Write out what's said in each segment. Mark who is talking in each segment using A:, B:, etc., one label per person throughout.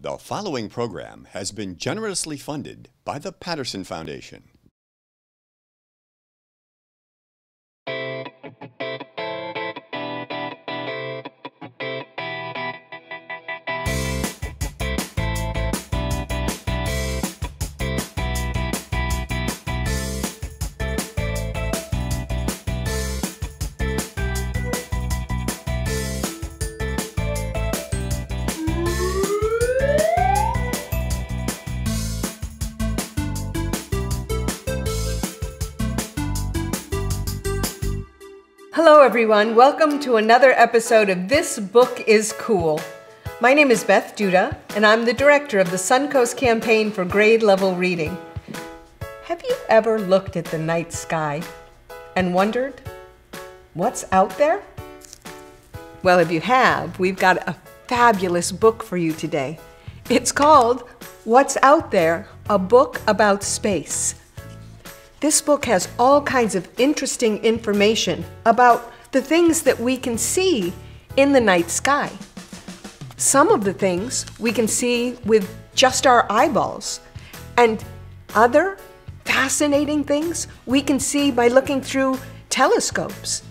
A: The following program has been generously funded by the Patterson Foundation.
B: Everyone. Welcome to another episode of This Book is Cool. My name is Beth Duda, and I'm the director of the Suncoast Campaign for Grade Level Reading. Have you ever looked at the night sky and wondered what's out there? Well, if you have, we've got a fabulous book for you today. It's called What's Out There A Book About Space. This book has all kinds of interesting information about the things that we can see in the night sky. Some of the things we can see with just our eyeballs, and other fascinating things we can see by looking through telescopes.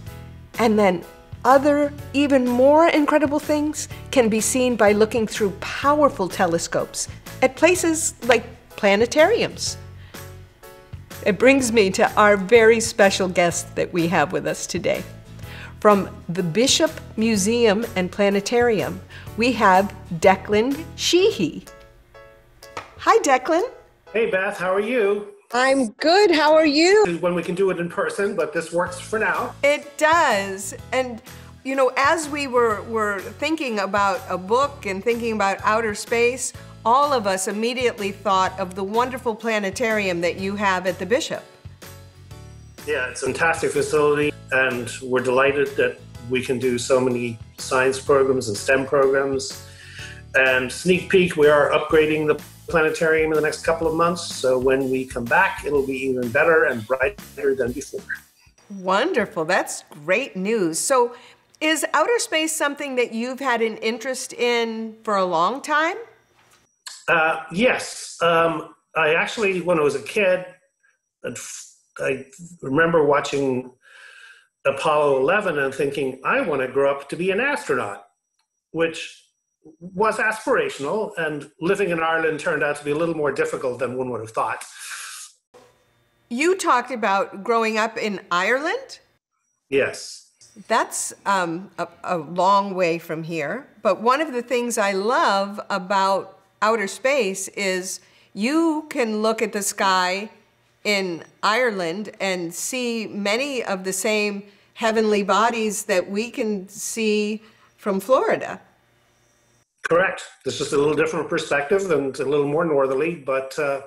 B: And then other, even more incredible things can be seen by looking through powerful telescopes at places like planetariums. It brings me to our very special guest that we have with us today. From the Bishop Museum and Planetarium, we have Declan Sheehy. Hi, Declan.
C: Hey, Beth, how are you?
B: I'm good. How are you?
C: When we can do it in person, but this works for now.
B: It does. And you know, as we were, were thinking about a book and thinking about outer space, all of us immediately thought of the wonderful planetarium that you have at the Bishop.
C: Yeah, it's a fantastic facility, and we're delighted that we can do so many science programs and STEM programs. And sneak peek, we are upgrading the planetarium in the next couple of months. So when we come back, it'll be even better and brighter than before.
B: Wonderful. That's great news. So, is outer space something that you've had an interest in for a long time?
C: Uh, yes. Um, I actually, when I was a kid, I remember watching Apollo 11 and thinking, I want to grow up to be an astronaut, which was aspirational. And living in Ireland turned out to be a little more difficult than one would have thought.
B: You talked about growing up in Ireland?
C: Yes.
B: That's um, a, a long way from here. But one of the things I love about outer space is you can look at the sky in Ireland and see many of the same heavenly bodies that we can see from Florida.
C: Correct. This is a little different perspective and a little more northerly, but uh,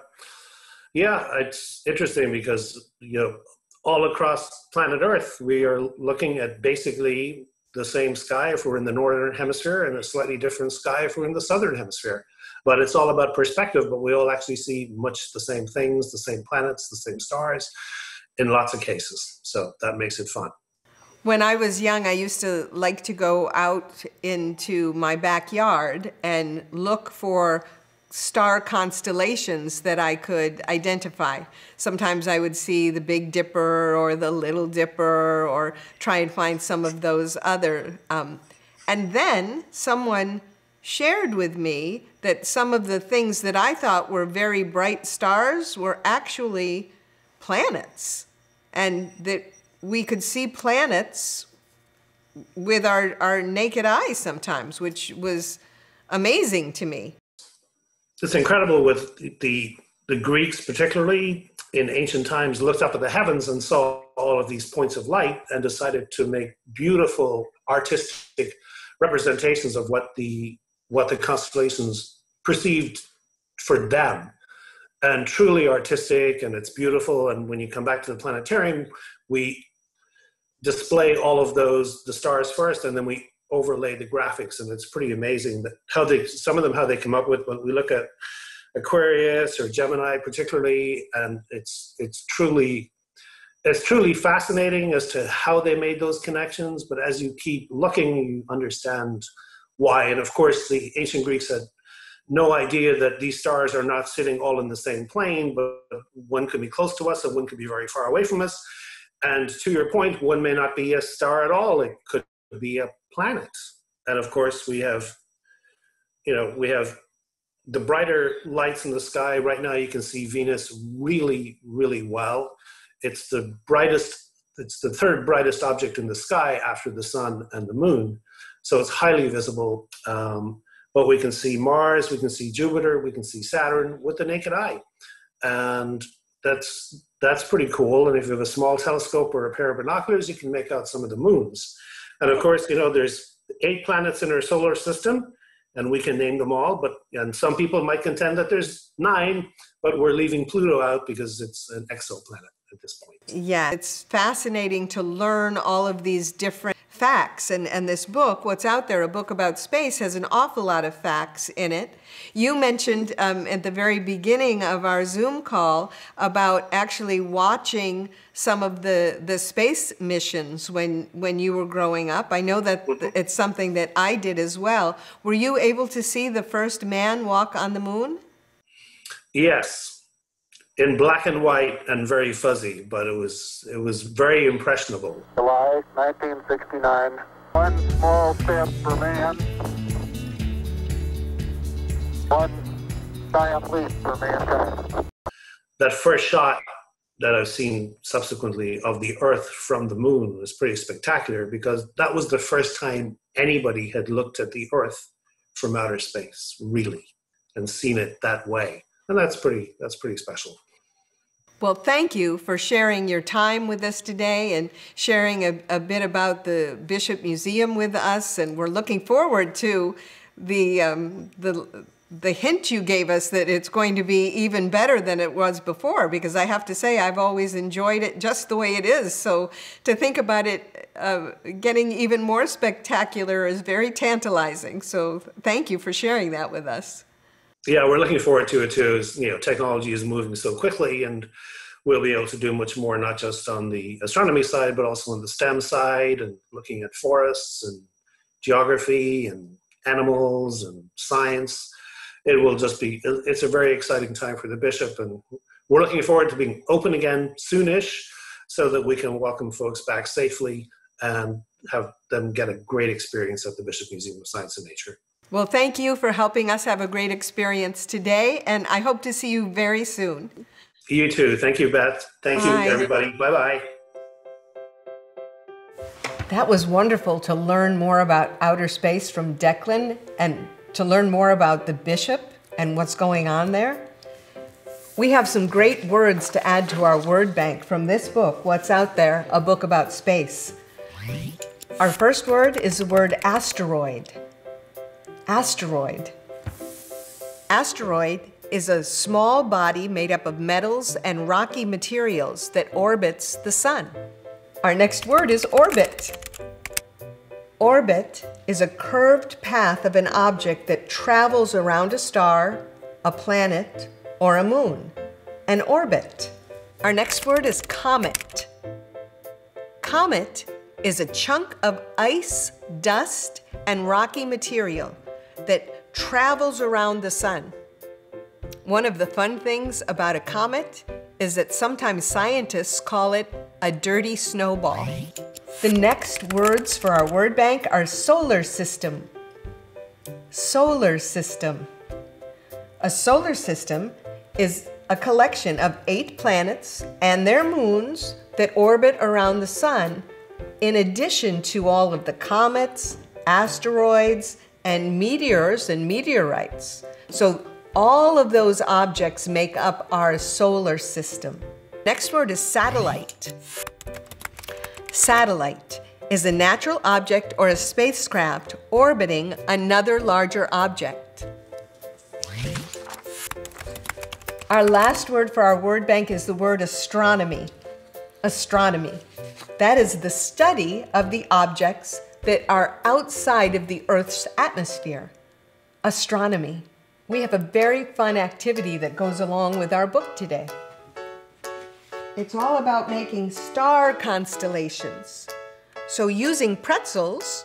C: yeah, it's interesting because you know all across planet Earth we are looking at basically the same sky if we're in the northern hemisphere and a slightly different sky if we're in the southern hemisphere. But it's all about perspective, but we all actually see much the same things, the same planets, the same stars in lots of cases. So that makes it fun.
B: When I was young, I used to like to go out into my backyard and look for star constellations that I could identify. Sometimes I would see the Big Dipper or the Little Dipper or try and find some of those other. Um, and then someone shared with me that some of the things that I thought were very bright stars were actually planets, and that we could see planets with our, our naked eyes sometimes, which was amazing to me.
C: It's incredible with the the Greeks, particularly in ancient times, looked up at the heavens and saw all of these points of light and decided to make beautiful artistic representations of what the what the constellations perceived for them. And truly artistic and it's beautiful. And when you come back to the planetarium we display all of those the stars first and then we overlay the graphics. And it's pretty amazing that how they some of them how they come up with when we look at aquarius or gemini particularly and it's it's truly it's truly fascinating as to how they made those connections. But as you keep looking you understand why. And of course, the ancient Greeks had no idea that these stars are not sitting all in the same plane, but one could be close to us and one could be very far away from us. And to your point, one may not be a star at all. It could be a planet. And of course, we have, you know, we have the brighter lights in the sky. Right now, you can see Venus really, really well. It's the brightest, it's the third brightest object in the sky after the sun and the moon. So it's highly visible. Um, but we can see Mars, we can see Jupiter, we can see Saturn with the naked eye. And that's that's pretty cool. And if you have a small telescope or a pair of binoculars, you can make out some of the moons. And of course, you know, there's eight planets in our solar system, and we can name them all. But and some people might contend that there's nine, but we're leaving Pluto out because it's an exoplanet at this point.
B: Yeah, it's fascinating to learn all of these different facts. And, and this book, What's Out There, a book about space, has an awful lot of facts in it. You mentioned um, at the very beginning of our Zoom call about actually watching some of the, the space missions when, when you were growing up. I know that mm-hmm. it's something that I did as well. Were you able to see the first man walk on the moon?
C: Yes, in black and white and very fuzzy, but it was it was very impressionable.
D: July 1969. One small step for man. One giant leap for mankind.
C: That first shot that I've seen subsequently of the Earth from the moon was pretty spectacular because that was the first time anybody had looked at the Earth from outer space, really, and seen it that way. And that's pretty that's pretty special.
B: Well, thank you for sharing your time with us today and sharing a, a, bit about the Bishop Museum with us. And we're looking forward to the, um, the, the hint you gave us that it's going to be even better than it was before, because I have to say I've always enjoyed it just the way it is. So to think about it uh, getting even more spectacular is very tantalizing. So thank you for sharing that with us
C: yeah, we're looking forward to it too. As you know, technology is moving so quickly, and we'll be able to do much more, not just on the astronomy side, but also on the STEM side, and looking at forests and geography and animals and science. It will just be. It's a very exciting time for the bishop, and we're looking forward to being open again soonish, so that we can welcome folks back safely and have them get a great experience at the Bishop Museum of Science and Nature.
B: Well, thank you for helping us have a great experience today, and I hope to see you very soon.
C: You too. Thank you, Beth. Thank bye. you, everybody. Bye bye.
B: That was wonderful to learn more about outer space from Declan and to learn more about the bishop and what's going on there. We have some great words to add to our word bank from this book, What's Out There, a book about space. Our first word is the word asteroid. Asteroid. Asteroid is a small body made up of metals and rocky materials that orbits the sun. Our next word is orbit. Orbit is a curved path of an object that travels around a star, a planet, or a moon. An orbit. Our next word is comet. Comet is a chunk of ice, dust, and rocky material that travels around the sun. One of the fun things about a comet is that sometimes scientists call it a dirty snowball. The next words for our word bank are solar system. Solar system. A solar system is a collection of eight planets and their moons that orbit around the sun, in addition to all of the comets, asteroids, and meteors and meteorites. So all of those objects make up our solar system. Next word is satellite. Satellite is a natural object or a spacecraft orbiting another larger object. Our last word for our word bank is the word astronomy. Astronomy. That is the study of the objects that are outside of the Earth's atmosphere. Astronomy. We have a very fun activity that goes along with our book today. It's all about making star constellations. So using pretzels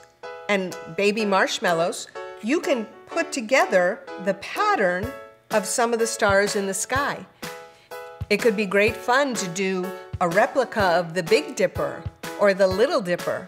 B: and baby marshmallows, you can put together the pattern of some of the stars in the sky. It could be great fun to do a replica of the Big Dipper or the Little Dipper.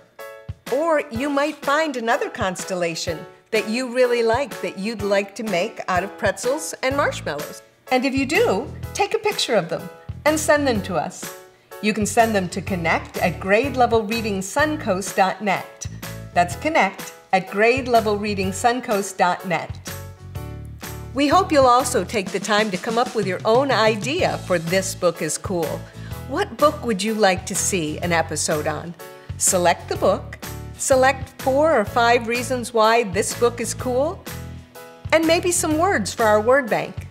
B: Or you might find another constellation that you really like that you'd like to make out of pretzels and marshmallows. And if you do, take a picture of them and send them to us. You can send them to connect at grade-level-reading-suncoast.net. That's connect at grade-level-reading-suncoast.net. We hope you'll also take the time to come up with your own idea for This Book is Cool. What book would you like to see an episode on? Select the book, select four or five reasons why this book is cool, and maybe some words for our word bank.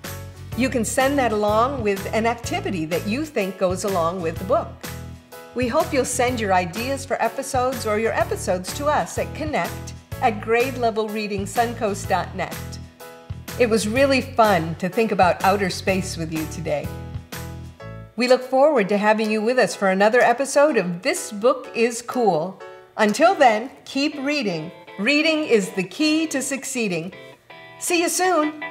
B: You can send that along with an activity that you think goes along with the book. We hope you'll send your ideas for episodes or your episodes to us at connect at grade-level-reading-suncoast.net. It was really fun to think about outer space with you today. We look forward to having you with us for another episode of This Book is Cool. Until then, keep reading. Reading is the key to succeeding. See you soon.